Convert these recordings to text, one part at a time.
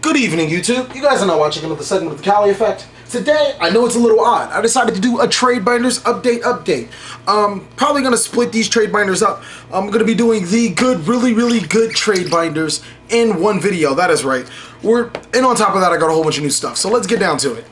Good evening, YouTube. You guys are now watching another segment of the Cali Effect. Today, I know it's a little odd. I decided to do a trade binders update update. Um, probably gonna split these trade binders up. I'm gonna be doing the good, really, really good trade binders in one video. That is right. We're and on top of that, I got a whole bunch of new stuff. So let's get down to it.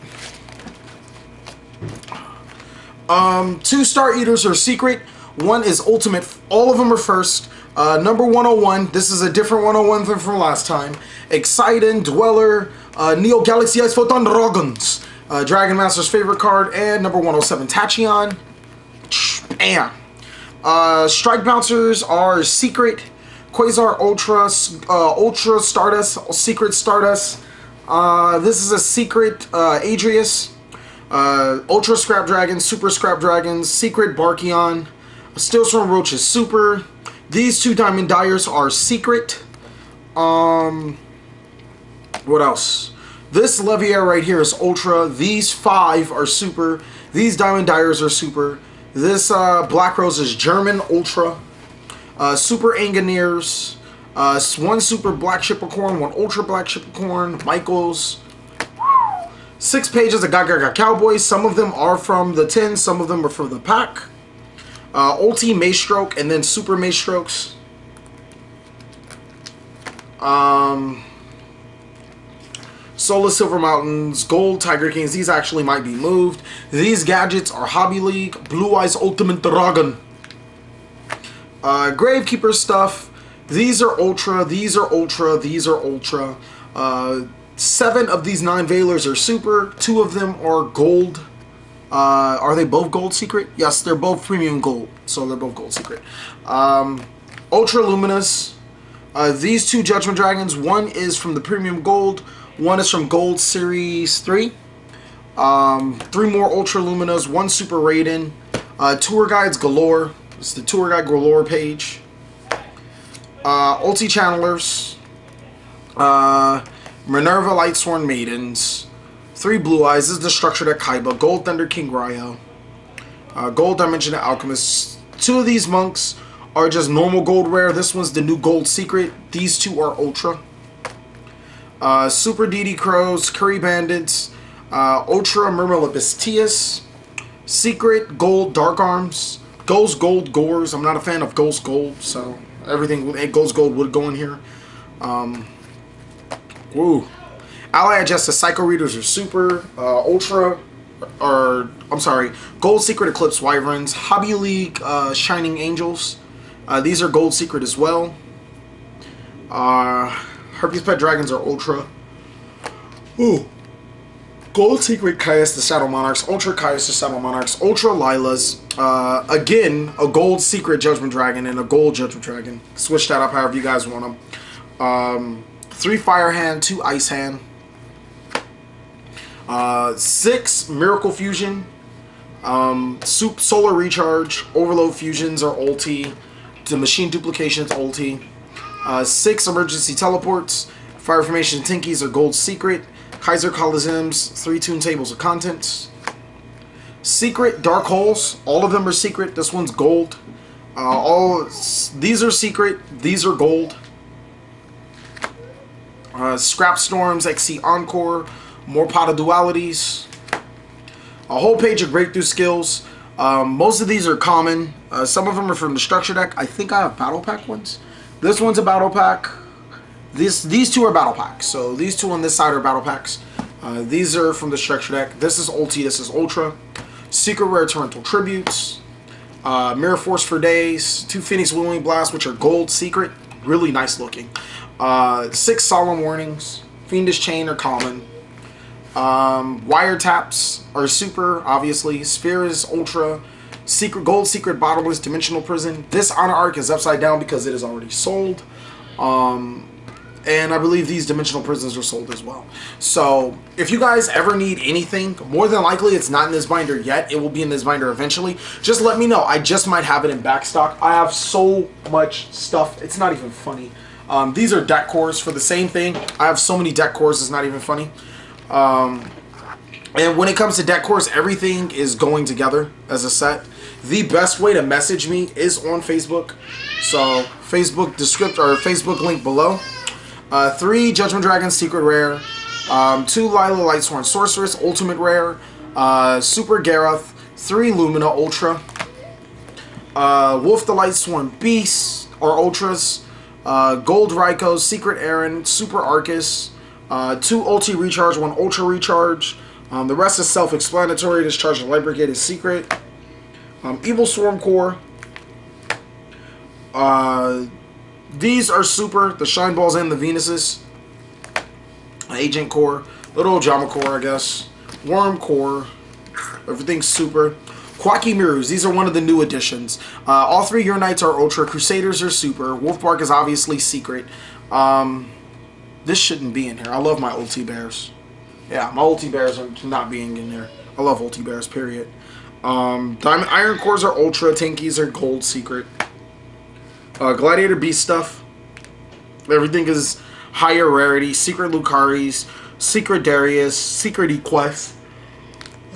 Um, two Star Eaters are secret. One is ultimate. All of them are first. Uh, number 101. This is a different 101 than from last time. Exciting, Dweller, uh, Neo Galaxy-Eyes Photon Dragons. Uh, Dragon Master's favorite card. And number 107, Tachyon. Bam. Uh, Strike Bouncers are secret. Quasar Ultra, uh, Ultra Stardust, Secret Stardust. Uh, this is a secret uh, Adrius. Ultra Scrap Dragon, Super Scrap Dragons, Secret Barkion, Steelswarm Roach is Super. These two Diamond Dyers are Secret. Um, what else? This Leviair right here is Ultra. These five are Super. These Diamond Dyers are Super. This uh, Black Rose is German Ultra. Uh, super Anganiers. Uh, one Super Black Shippercorn, one Ultra Black Shippercorn. Michaels. Six pages of Gaga Cowboys. Some of them are from the 10, some of them are from the pack. Uh, Ulti Maestroke and then Super Maestrokes. Um, Solar Silver Mountains, Gold Tiger Kings. These actually might be moved. These gadgets are Hobby League, Blue Eyes Ultimate Dragon. Uh, Gravekeeper stuff. These are Ultra, these are Ultra, these are Ultra. Uh, seven of these nine Veilers are super. Two of them are gold. Uh, are they both gold secret? Yes, they're both premium gold. So they're both gold secret. Um, Ultra Luminas. Uh, these two Judgment Dragons, one is from the premium gold, one is from Gold Series 3. Um, three more Ultra Luminas, one Super Raiden. Uh, tour Guides galore. It's the Tour Guide galore page. Uh, Ulti Channelers. Uh, Minerva Lightsworn Maidens, Three Blue Eyes, this is the structure that Kaiba, Gold Thunder King Rai-Oh, uh, Gold Dimension Alchemist. Two of these monks are just normal gold rare. This one's the new gold secret. These two are ultra. Uh, Super DD Crows, Curry Bandits, uh, Ultra Myrmilibus Secret Gold Dark Arms, Ghost Gold Gores. I'm not a fan of Ghost Gold, so everything Ghost Gold would go in here. Um, Woo. Ally the Psycho Readers are super. Uh, Ultra, or I'm sorry, Gold Secret Eclipse Wyverns. Hobby League uh, Shining Angels. Uh, these are Gold Secret as well. Uh, Harpie's Pet Dragons are Ultra. Ooh. Gold Secret Caius the Shadow Monarchs, Ultra Caius the Shadow Monarchs, Ultra Lylas, uh, again, a Gold Secret Judgment Dragon and a Gold Judgment Dragon. Switch that up however you guys want them. Um, three Fire Hand, two Ice Hand, uh, six Miracle Fusion, um, Soup Solar Recharge, Overload Fusions are ulti, the Machine Duplications ulti, uh, six Emergency Teleports, Fire Formation Tenkis are Gold Secret, Kaiser Coliseums, three Tune Tables of Contents, Secret Dark Holes, all of them are secret, this one's gold. Uh, all These are secret, these are gold. Uh, Scrap Storms, Xyz Encore, more pot of dualities, a whole page of breakthrough skills. Um, most of these are common. Uh, some of them are from the structure deck. I think I have battle pack ones. This one's a battle pack. These these two are battle packs. So these two on this side are battle packs. Uh, these are from the structure deck. This is ulti. This is ultra. Secret rare torrential tributes. Uh, Mirror Force for days. Two Phoenix Wheeling Blasts, which are gold secret. Really nice looking. Uh, six solemn warnings. Fiendish chain are common. Um, wiretaps are super, obviously. Sphere is ultra. Secret gold, secret bottomless dimensional prison. This honor arc is upside down because it is already sold. Um, and I believe these dimensional prisons are sold as well. So if you guys ever need anything, more than likely it's not in this binder yet. It will be in this binder eventually. Just let me know. I just might have it in backstock. I have so much stuff. It's not even funny. Um, these are deck cores for the same thing. I have so many deck cores, it's not even funny. Um, and when it comes to deck cores, everything is going together as a set. The best way to message me is on Facebook. So Facebook descript or Facebook link below. Uh, three Judgment Dragon Secret Rare. Um, two Lyla Lightsworn Sorceress Ultimate Rare. Uh, Super Garoth. Three Lumina Ultra. Uh, Wulf the Lightsworn Beast or Ultras. Uh, Gold Raikou, Secret Ehren, Super Aurkus. Uh, two Ulti Recharge, one Ultra Recharge. Um, the rest is self-explanatory. Discharge the Light Brigade is secret. Um, Evilswarm Core. Uh, these are super. The Shine Balls and the Venuses. Agent Core. Little Jama Core, I guess. Worm Core. Everything's super. Quacky Mirrors, these are one of the new additions. Uh, all three Uranites are Ultra, Crusaders are Super, Wolfbark is obviously Secret. Um, this shouldn't be in here. I love my Ulti Bears. Yeah, my Ulti Bears are not being in there. I love Ulti Bears, period. Um, Diamond Iron Cores are Ultra, Tenkis are Gold Secret. Uh, Gladiator Beast stuff. Everything is higher rarity. Secret Lucaris, Secret Darius, Secret Equest.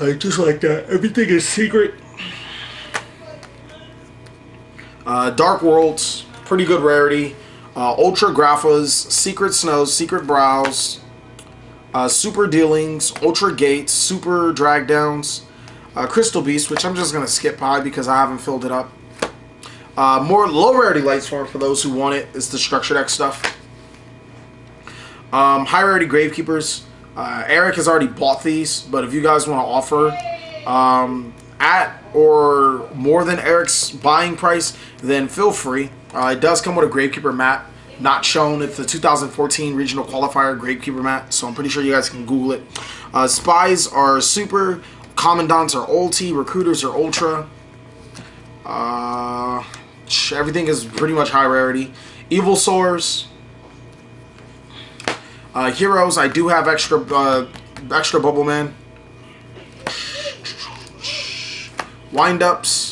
I just like that. Everything is secret. Uh, Dark Worlds, pretty good rarity. Uh, Ultra Graphas, Secret Snows, Secret Brows, uh, Super Dealings, Ultra Gates, Super Drag Downs, uh, Crystal Beast, which I'm just going to skip by because I haven't filled it up. Uh, more low rarity Lightsworn for those who want it is the Structure Deck stuff. Um, high rarity Gravekeepers. Uh, Eric has already bought these, but if you guys want to offer um, at or more than Eric's buying price, then feel free. Uh, it does come with a Gravekeeper mat, not shown. It's the 2014 regional qualifier Gravekeeper mat, so I'm pretty sure you guys can Google it. Uh, spies are super, Commandants are ulti, Recruiters are ultra. Uh, everything is pretty much high rarity. Evil Sores, uh, heroes, I do have extra uh, extra Bubble Man. Windups.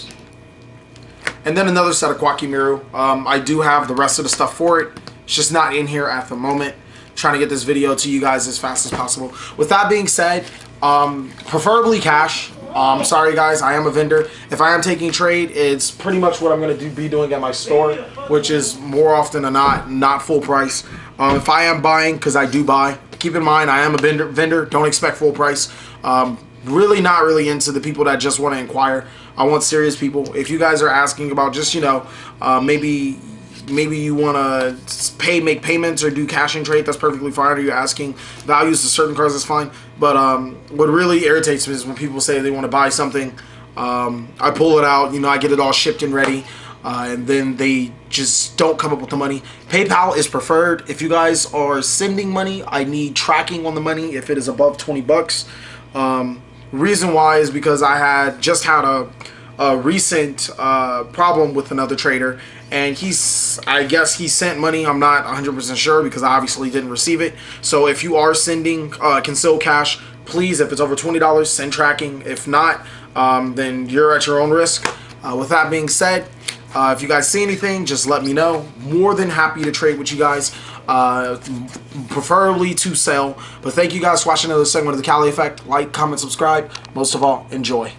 And then another set of Quackimiru. Um, I do have the rest of the stuff for it. It's just not in here at the moment. trying to get this video to you guys as fast as possible. With that being said, um, preferably cash. Um, sorry guys, I am a vendor. If I am taking trade, it's pretty much what I'm going to do, be doing at my store, which is more often than not, not full price. Um, if I am buying, because I do buy, keep in mind I am a vendor, vendor don't expect full price. Um, really not really into the people that just want to inquire. I want serious people. If you guys are asking about just, you know, uh, maybe maybe you want to pay, make payments or do cash and trade, that's perfectly fine. Are you're asking values to certain cards, that's fine. But um, what really irritates me is when people say they want to buy something, um, I pull it out, you know, I get it all shipped and ready, uh, and then they just don't come up with the money. PayPal is preferred. If you guys are sending money, I need tracking on the money if it is above 20 bucks. Um, reason why is because I had just had a, a recent uh, problem with another trader and he's I guess he sent money. I'm not 100% sure because I obviously didn't receive it. So if you are sending uh, Conceal cash please if it's over $20 send tracking. If not um, then you're at your own risk. Uh, with that being said uh, if you guys see anything just let me know. More than happy to trade with you guys uh, preferably to sell. But thank you guys for watching another segment of the Cali Effect. Like comment subscribe. Most of all enjoy